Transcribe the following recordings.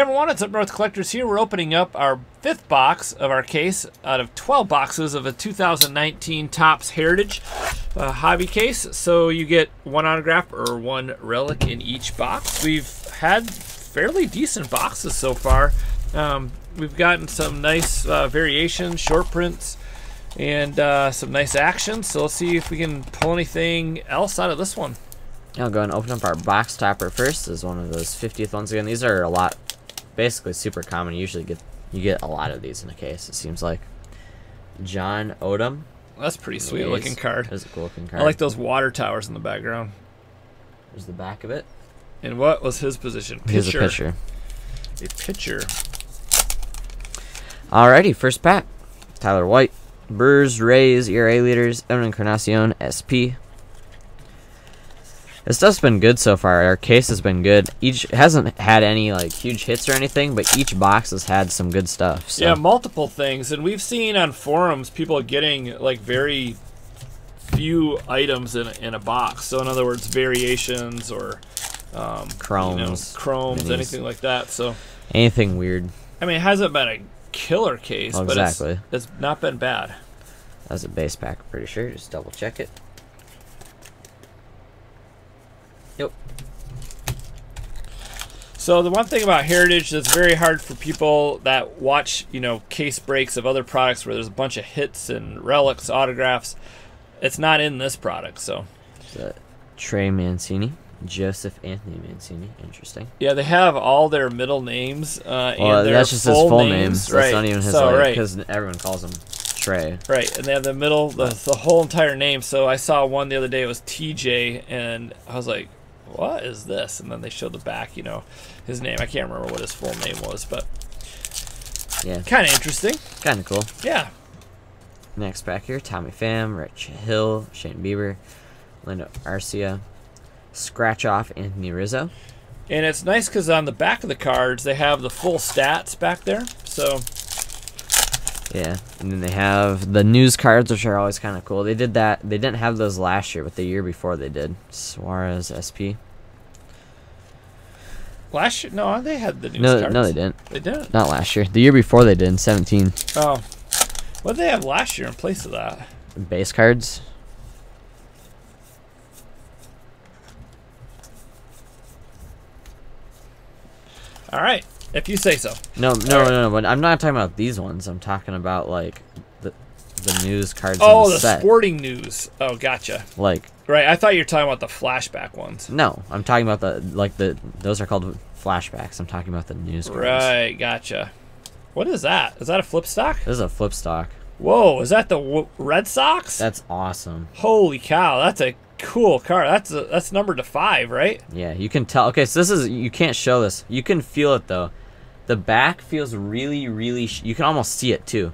Hey everyone, it's Up North Collectors here. We're opening up our fifth box of our case out of 12 boxes of a 2019 Topps Heritage uh, hobby case. So you get one autograph or one relic in each box. We've had fairly decent boxes so far. Um, we've gotten some nice uh, variations, short prints, and uh, some nice action. So let's see if we can pull anything else out of this one. I'll go and open up our box topper first. This is one of those 50th ones again. These are a lot, basically super common. You usually get you get a lot of these in a case. It seems like John Odom. That's pretty sweet looking card. That's a cool looking card. I like those water towers in the background. There's the back of it. And what was his position? Pitcher. Here's a pitcher. A pitcher. Alrighty, first pack. Tyler White, Brewers, Rays, ERA leaders, Edwin Encarnacion, SP. This stuff's been good so far. Our case has been good. Each hasn't had any like huge hits or anything, but each box has had some good stuff. So. Yeah, multiple things, and we've seen on forums people getting like very few items in a, in a box. So in other words, variations or um, chromes, you know, chromes, minis. anything like that. So anything weird. I mean, it hasn't been a killer case, oh, exactly. but it's, it's not been bad. That's a base pack, pretty sure. Just double check it. Yep. So the one thing about Heritage that's very hard for people that watch, you know, case breaks of other products where there's a bunch of hits and relics, autographs, it's not in this product. So. Trey Mancini. Joseph Anthony Mancini. Interesting. Yeah, they have all their middle names. Uh, well, and that's just his full names. names. That's right. not even his so, because right. everyone calls him Trey. Right, and they have the middle, the, the whole entire name. So I saw one the other day. It was TJ, and I was like, what is this? And then they show the back, you know, his name. I can't remember what his full name was, but yeah, kind of interesting. Kind of cool. Yeah. Next back here, Tommy Pham, Rich Hill, Shane Bieber, Linda Arcia, scratch off Anthony Rizzo. And it's nice because on the back of the cards they have the full stats back there. So yeah, and then they have the news cards, which are always kind of cool. They did that. They didn't have those last year, but the year before they did. Suarez SP. Last year, no, they had the news no, cards. No, they didn't. They didn't. Not last year. The year before they did in 17. Oh, what did they have last year in place of that? Base cards. All right. If you say so. No, no, right. no, no, but I'm not talking about these ones. I'm talking about like the the news cards. Oh, the, the sporting news. Oh, gotcha. Like right. I thought you were talking about the flashback ones. No, I'm talking about the like the those are called flashbacks. I'm talking about the news cards. Right. Gotcha. What is that? Is that a flip stock? This is a flip stock. Whoa! Is that the Red Sox? That's awesome. Holy cow! That's a cool car. That's a, that's number to five, right? Yeah, you can tell. Okay, so this is you can't show this. You can feel it though. The back feels really, really. you can almost see it too.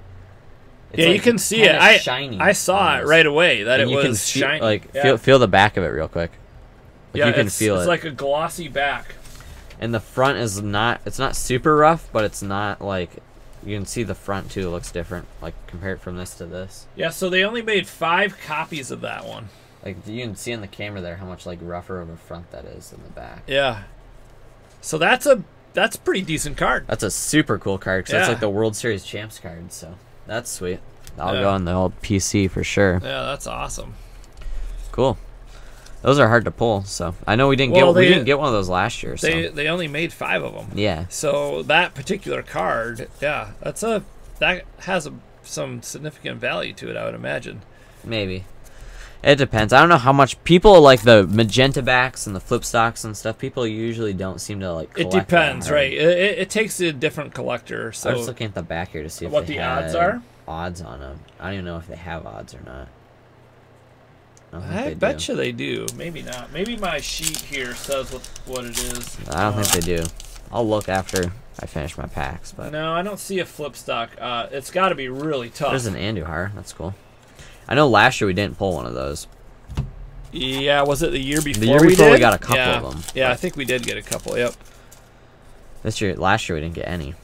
It's yeah, like you can see it. I shiny. I saw almost. it right away that and it was see, shiny. Like yeah. feel feel the back of it real quick. Like yeah, you can it's, feel it's it. It's like a glossy back. And the front is not. It's not super rough, but it's not like. You can see the front too. It looks different. Like compared from this to this. Yeah. So they only made five copies of that one. Like you can see in the camera there how much like rougher of a front that is in the back. Yeah. So that's a that's a pretty decent card. That's a super cool card because yeah. that's like the World Series champs card. So that's sweet. I'll yeah. go on the old PC for sure. Yeah, that's awesome. Cool. Those are hard to pull. So I know we didn't well, get they, we didn't get one of those last year. So. They they only made five of them. Yeah. So that particular card, yeah, that's a that has a, some significant value to it. I would imagine. Maybe. It depends. I don't know how much people like the magenta backs and the flip stocks and stuff. People usually don't seem to like. It depends, right? It, it, takes a different collector. So I was looking at the back here to see what the odds are. Odds on them. I don't even know if they have odds or not. I, I bet do. you they do. Maybe not. Maybe my sheet here says what what it is. I don't uh, think they do. I'll look after I finish my packs. But no, I don't see a flip stock. Uh, it's got to be really tough. There's an Andujar. That's cool. I know last year we didn't pull one of those. Yeah, was it the year before? The year before we, we got a couple yeah. of them. Yeah, I think we did get a couple. Yep. This year, last year we didn't get any.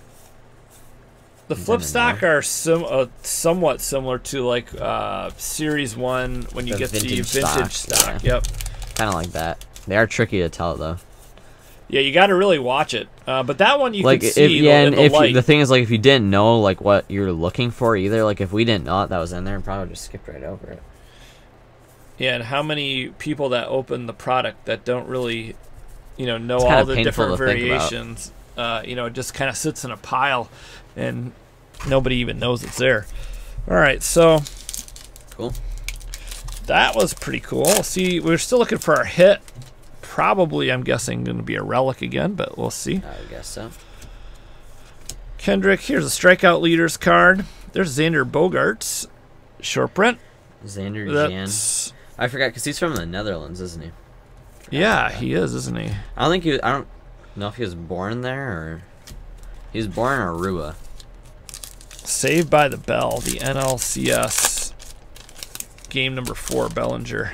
The flip stock are sim uh, somewhat similar to like uh, Series One when you the get vintage the vintage stock. stock. Yeah. Yep. Kind of like that. They are tricky to tell though. Yeah, you got to really watch it. Uh, but that one you like if see yeah, in and the if you, light. the thing is like if you didn't know like what you're looking for either, like if we didn't know that was in there, probably just skipped right over it. yeah, and how many people that open the product that don't really, you know, know all the different to think about. variations. Uh, you know, it just kind of sits in a pile, and nobody even knows it's there. All right, so Cool. that was pretty cool. See, we're still looking for our hit. Probably, I'm guessing, going to be a relic again, but we'll see. I would guess so. Kendrick, here's a strikeout leaders card. There's Xander Bogaerts, short print. Xander Jan. That's I forgot because he's from the Netherlands, isn't he? yeah, he is, isn't he? I don't think he. I don't know if he was born there or he was born in Aruba. Saved by the Bell, the NLCS game number four, Bellinger.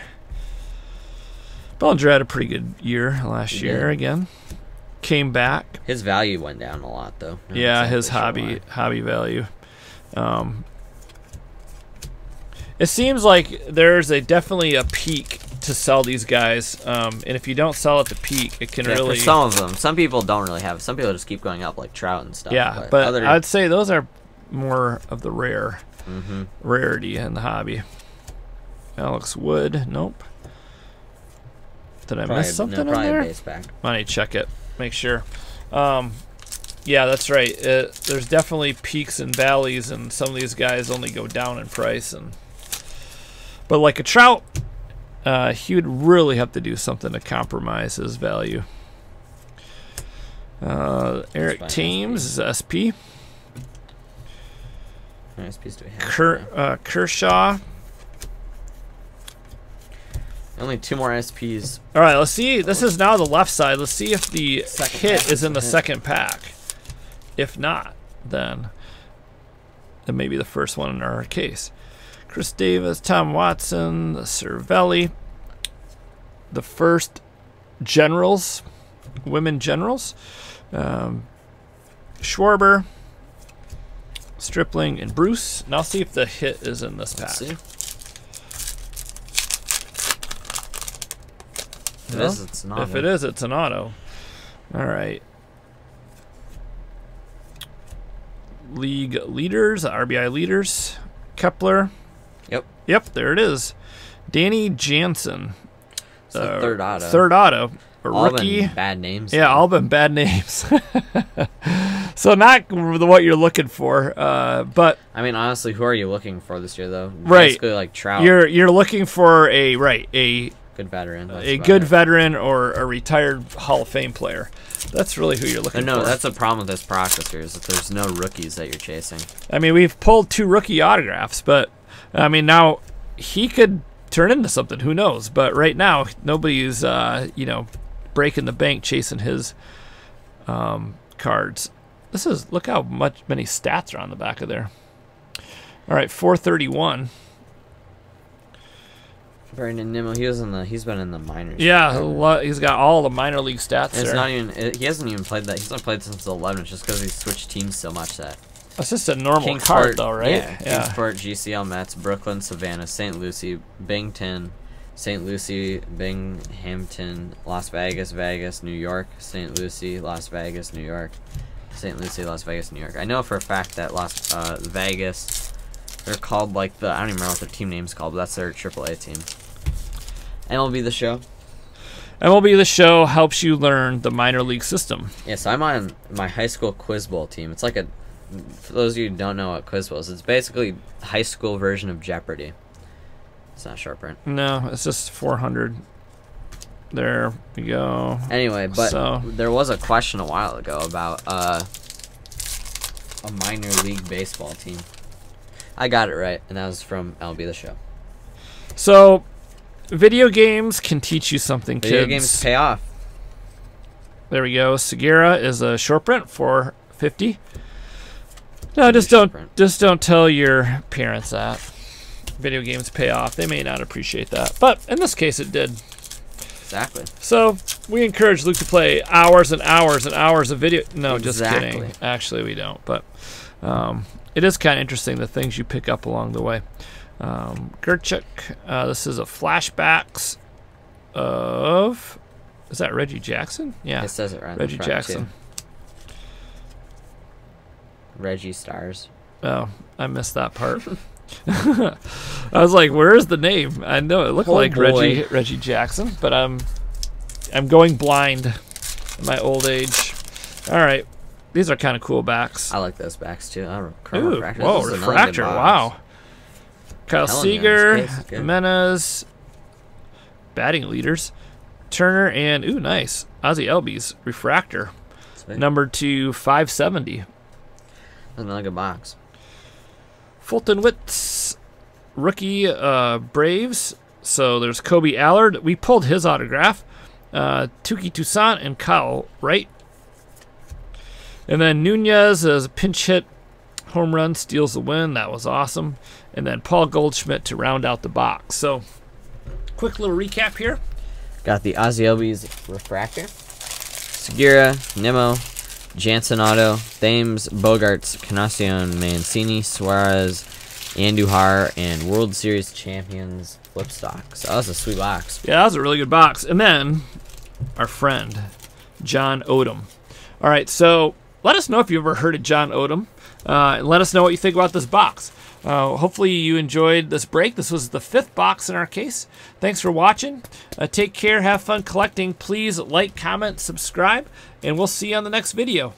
Bellinger had a pretty good year last year again. Came back. His value went down a lot though. Not yeah, exactly his hobby why. hobby value. Um, it seems like there's a definitely a peak to sell these guys, um, and if you don't sell at the peak, it can Yeah, really for some of them, some people don't really have. it. Some people just keep going up like Trout and stuff. yeah. But, other, I'd say those are more of the rare hmm rarity in the hobby. Alex Wood, nope. Did I probably, miss something no, in there? base back. I need to check it, make sure. Um, yeah, that's right. It, there's definitely peaks and valleys, and some of these guys only go down in price. And but like a Trout, uh, he would really have to do something to compromise his value. Uh, Eric Thames is SP. Many SPs do we have? Ker, uh, Kershaw. Only two more SPs. All right, let's see. This is now the left side. Let's see if the Second hit is in the the hit. second pack. If not, then it may be the first one in our case. Chris Davis, Tom Watson, the Cervelli, the first generals, women generals, um, Schwarber, Stripling, and Bruce. Now see if the hit is in this pack. Let's see. If it No? is, it's not. If it is, it's an auto. All right. League leaders, RBI leaders, Kepler. Yep. Yep, there it is. Danny Jansen. It's the third auto. Third auto. A All rookie. been bad names. Yeah, all been bad names. so not what you're looking for, uh, but I mean, honestly, who are you looking for this year, though? Right. Basically, like Trout, you're you're looking for a right a good veteran. a good it. veteran or a retired Hall of Fame player. That's really who you're looking no, for. that's the problem with this process here is that there's no rookies that you're chasing. I mean, we've pulled two rookie autographs, but I mean now he could turn into something. Who knows? But right now, nobody's uh, you know breaking the bank chasing his um, cards. This is look how much many stats are on the back of there. All right, 431. Brandon Nimmo, he was in the. He's been in the minors. Yeah, he's got all the minor league stats It's there. not even. It, he hasn't even played that. He's not played since 11. It's just because he switched teams so much that. That's just a normal Kingsport, card, though, right? Yeah. Kingsport, GCL Mets, Brooklyn, Savannah, St. Lucie, Bington, St. Lucie, Binghamton, Las Vegas, Vegas, New York, St. Lucie, Las Vegas, New York, St. Lucie, Las Vegas, New York. I know for a fact that Las uh, Vegas, they're called like the I don't even remember what their team name's called, but that's their AAA team. MLB the show. MLB The Show helps you learn the minor league system. Yes, I'm on my high school quiz bowl team. It's like a, for those of you who don't know what quiz bowl is, it's basically high school version of Jeopardy. It's not short print. No, it's just 400. There we go. Anyway, but So- there was a question a while ago about uh, a minor league baseball team. I got it right, and that was from LB the show. So, video games can teach you something, Video kids. games pay off. There we go. Segura is a short print for 50. No, just don't print. just don't tell your parents that. Video games pay off. They may not appreciate that, but in this case, it did. Exactly. So we encourage Luke to play hours and hours and hours of video. No, just kidding. Actually, we don't. But um, it is kind of interesting the things you pick up along the way. Um, Gerchuk, uh, this is a flashbacks of Is that Reggie Jackson? Yeah. It says it right. Reggie Jackson. Too. Reggie Stars. Oh, I missed that part. I was like, "Where's the name?" I know it looked Oh, like Reggie boy. Reggie Jackson, but I'm I'm going blind in my old age. All right, these are kind of cool backs. I like those backs too. Oh, Chrome Ooh, refractor. whoa, This is another good refractor! Wow. Kyle Seager, is. Jimenez, batting leaders, Turner, and ooh, nice Ozzie Albies refractor Sweet. number to 570. That's another good box. Fulton Witts, rookie uh, Braves. So there's Kolby Allard. We pulled his autograph. Uh, Touki Toussaint and Kyle Wright. And then Nunez as a pinch hit home run steals the win. That was awesome. And then Paul Goldschmidt to round out the box. So quick little recap here. Got the Ozzie Albies refractor. Segura, Nimmo, Jansen Auto, Thames, Bogaerts, Canacion, Mancini, Suarez, Andujar, and World Series champions Flipstock. So oh, that was a sweet box. Yeah, that was a really good box. And then our friend, John Odom. All right, so let us know if you ever heard of John Odom. Uh, let us know what you think about this box. Uh, hopefully, you enjoyed this break. This was the fifth box in our case. Thanks for watching. Uh, take care. Have fun collecting. Please like, comment, subscribe, and we'll see you on the next video.